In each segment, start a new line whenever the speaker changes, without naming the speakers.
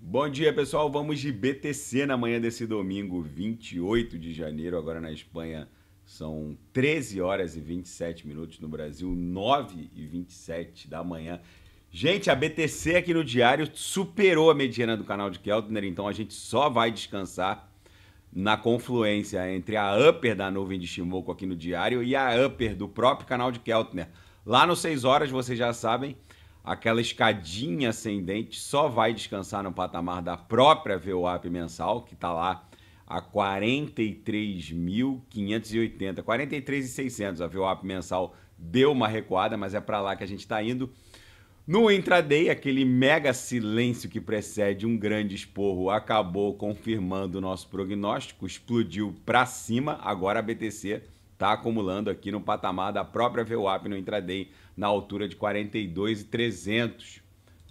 Bom dia, pessoal. Vamos de BTC na manhã desse domingo, 28 de janeiro. Agora na Espanha são 13 horas e 27 minutos. No Brasil, 9 e 27 da manhã. Gente, a BTC aqui no diário superou a mediana do canal de Keltner, então a gente só vai descansar na confluência entre a upper da nuvem de Shimoku aqui no diário e a upper do próprio canal de Keltner. Lá no 6 horas, vocês já sabem, aquela escadinha ascendente só vai descansar no patamar da própria VWAP mensal, que está lá a 43.580, 43.600. A VWAP mensal deu uma recuada, mas é para lá que a gente está indo. No intraday, aquele mega silêncio que precede um grande esporro acabou confirmando o nosso prognóstico, explodiu para cima. Agora a BTC está acumulando aqui no patamar da própria VWAP no intraday, na altura de 42,300.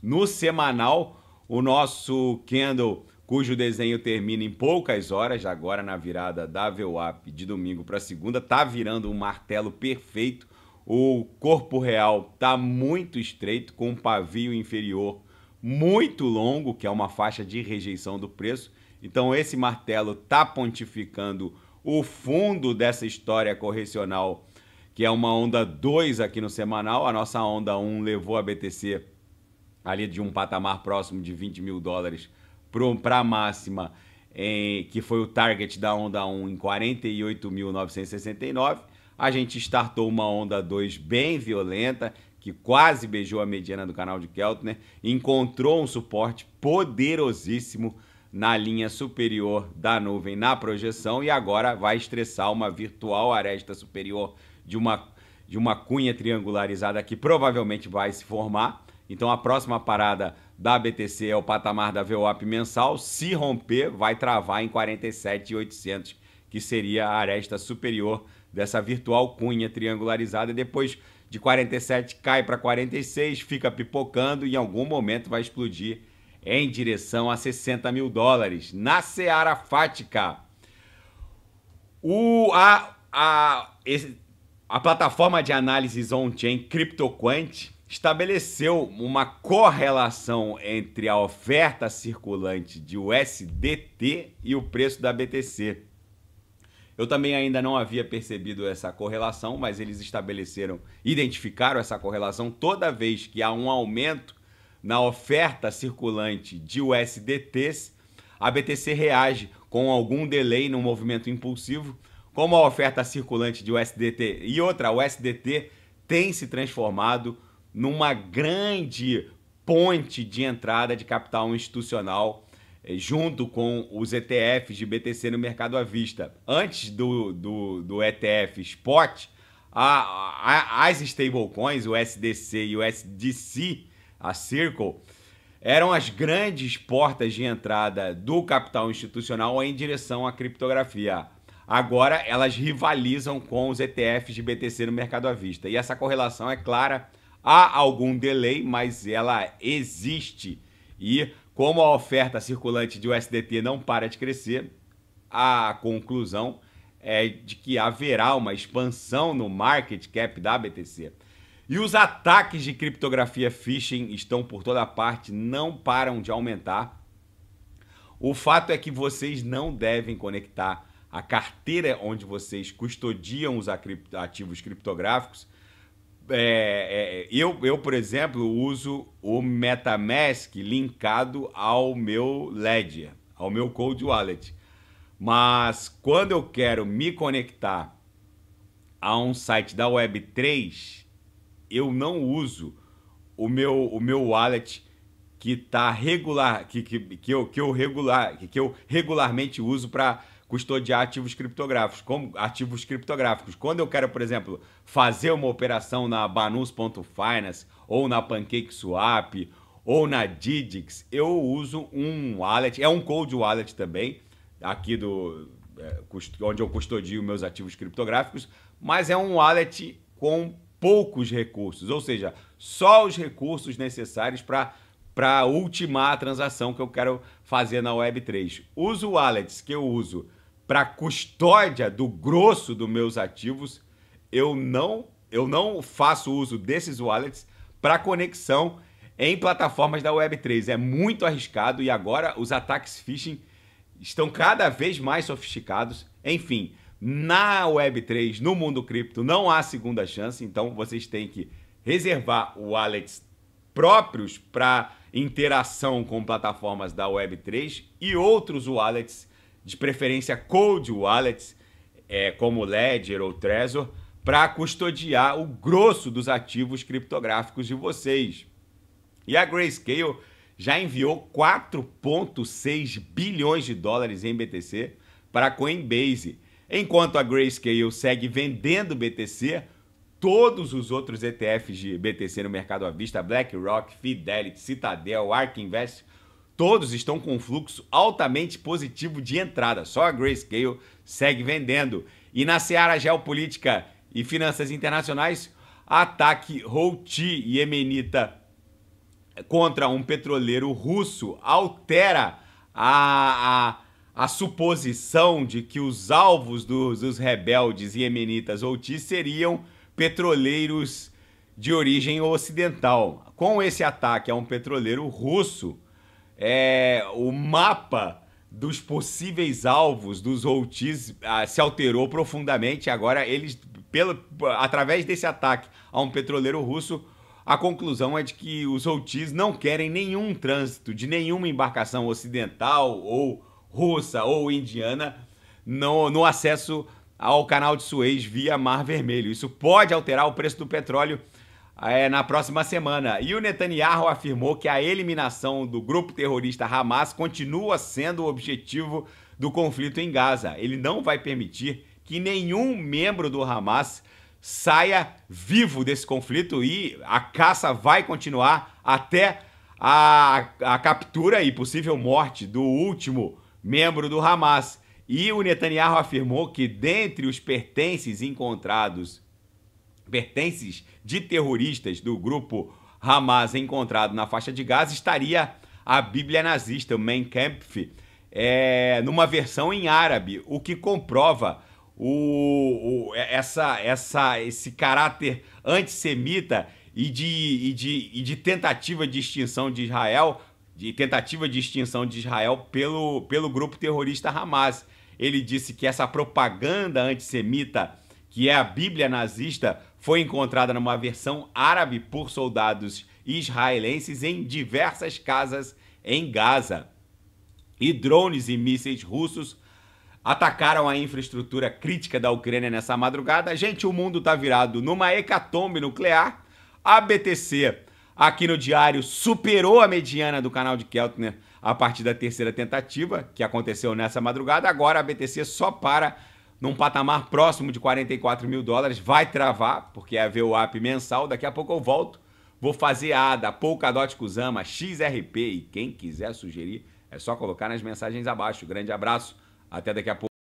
No semanal, o nosso candle, cujo desenho termina em poucas horas, agora na virada da VWAP de domingo para segunda, está virando um martelo perfeito o corpo real está muito estreito, com um pavio inferior muito longo, que é uma faixa de rejeição do preço. Então, esse martelo está pontificando o fundo dessa história correcional, que é uma onda 2 aqui no semanal. A nossa onda 1 levou a BTC ali de um patamar próximo de 20 mil dólares para a máxima, em, que foi o target da onda 1 em 48.969 a gente startou uma onda 2 bem violenta, que quase beijou a mediana do canal de Keltner, encontrou um suporte poderosíssimo na linha superior da nuvem na projeção e agora vai estressar uma virtual aresta superior de uma, de uma cunha triangularizada que provavelmente vai se formar. Então a próxima parada da BTC é o patamar da VWAP mensal. Se romper, vai travar em 47,800, que seria a aresta superior dessa virtual cunha triangularizada. Depois de 47 cai para 46, fica pipocando e em algum momento vai explodir em direção a 60 mil dólares. Na Seara Fática, o, a, a, esse, a plataforma de análise on-chain CryptoQuant estabeleceu uma correlação entre a oferta circulante de USDT e o preço da BTC. Eu também ainda não havia percebido essa correlação, mas eles estabeleceram, identificaram essa correlação toda vez que há um aumento na oferta circulante de USDTs, a BTC reage com algum delay no movimento impulsivo, como a oferta circulante de USDT e outra, o USDT tem se transformado numa grande ponte de entrada de capital institucional é, junto com os ETFs de BTC no mercado à vista. Antes do, do, do ETF Spot, a, a, as stablecoins, o SDC e o SDC, a Circle, eram as grandes portas de entrada do capital institucional em direção à criptografia. Agora elas rivalizam com os ETFs de BTC no mercado à vista. E essa correlação é clara, há algum delay, mas ela existe. E como a oferta circulante de USDT não para de crescer, a conclusão é de que haverá uma expansão no market cap da BTC. E os ataques de criptografia phishing estão por toda parte, não param de aumentar. O fato é que vocês não devem conectar a carteira onde vocês custodiam os ativos criptográficos é, é, eu, eu, por exemplo, uso o MetaMask linkado ao meu Ledger, ao meu Cold Wallet. Mas quando eu quero me conectar a um site da Web3, eu não uso o meu, o meu wallet que tá regular, que, que, que, eu, que, eu, regular, que, que eu regularmente uso para custodiar ativos criptográficos, como ativos criptográficos. Quando eu quero, por exemplo, fazer uma operação na Banus.finance ou na PancakeSwap ou na Digix, eu uso um wallet, é um cold wallet também, aqui do é, onde eu custodio meus ativos criptográficos, mas é um wallet com poucos recursos, ou seja, só os recursos necessários para para ultimar a transação que eu quero fazer na Web3. Os wallets que eu uso para custódia do grosso dos meus ativos, eu não, eu não faço uso desses wallets para conexão em plataformas da Web3. É muito arriscado e agora os ataques phishing estão cada vez mais sofisticados. Enfim, na Web3, no mundo cripto, não há segunda chance, então vocês têm que reservar wallets próprios para interação com plataformas da Web3 e outros wallets, de preferência cold wallets, é, como Ledger ou Trezor, para custodiar o grosso dos ativos criptográficos de vocês. E a Grayscale já enviou 4,6 bilhões de dólares em BTC para a Coinbase. Enquanto a Grayscale segue vendendo BTC, todos os outros ETFs de BTC no mercado à vista, BlackRock, Fidelity, Citadel, ARK Invest, todos estão com fluxo altamente positivo de entrada. Só a Grayscale segue vendendo. E na seara geopolítica e finanças internacionais, ataque Houthi e Emenita contra um petroleiro russo altera a, a, a suposição de que os alvos dos, dos rebeldes iemenitas Houthi seriam petroleiros de origem ocidental. Com esse ataque a um petroleiro russo, é, o mapa dos possíveis alvos dos Houthis ah, se alterou profundamente. Agora, eles, pelo, através desse ataque a um petroleiro russo, a conclusão é de que os Houthis não querem nenhum trânsito de nenhuma embarcação ocidental ou russa ou indiana no, no acesso ao canal de Suez via Mar Vermelho. Isso pode alterar o preço do petróleo é, na próxima semana. E o Netanyahu afirmou que a eliminação do grupo terrorista Hamas continua sendo o objetivo do conflito em Gaza. Ele não vai permitir que nenhum membro do Hamas saia vivo desse conflito e a caça vai continuar até a, a captura e possível morte do último membro do Hamas. E o Netanyahu afirmou que dentre os pertences encontrados, pertences de terroristas do grupo Hamas encontrado na faixa de Gaza, estaria a Bíblia nazista, o Mein Kampf, é, numa versão em árabe, o que comprova o, o, essa, essa, esse caráter antissemita e de, e, de, e de tentativa de extinção de Israel, de tentativa de extinção de Israel pelo, pelo grupo terrorista Hamas. Ele disse que essa propaganda antissemita, que é a Bíblia nazista, foi encontrada numa versão árabe por soldados israelenses em diversas casas em Gaza. E drones e mísseis russos atacaram a infraestrutura crítica da Ucrânia nessa madrugada. Gente, o mundo está virado numa hecatombe nuclear. A BTC, aqui no diário, superou a mediana do canal de Keltner a partir da terceira tentativa, que aconteceu nessa madrugada. Agora a BTC só para num patamar próximo de 44 mil dólares. Vai travar, porque é a VWAP mensal. Daqui a pouco eu volto. Vou fazer a ADA, Polkadot Kusama, XRP. E quem quiser sugerir, é só colocar nas mensagens abaixo. Grande abraço. Até daqui a pouco.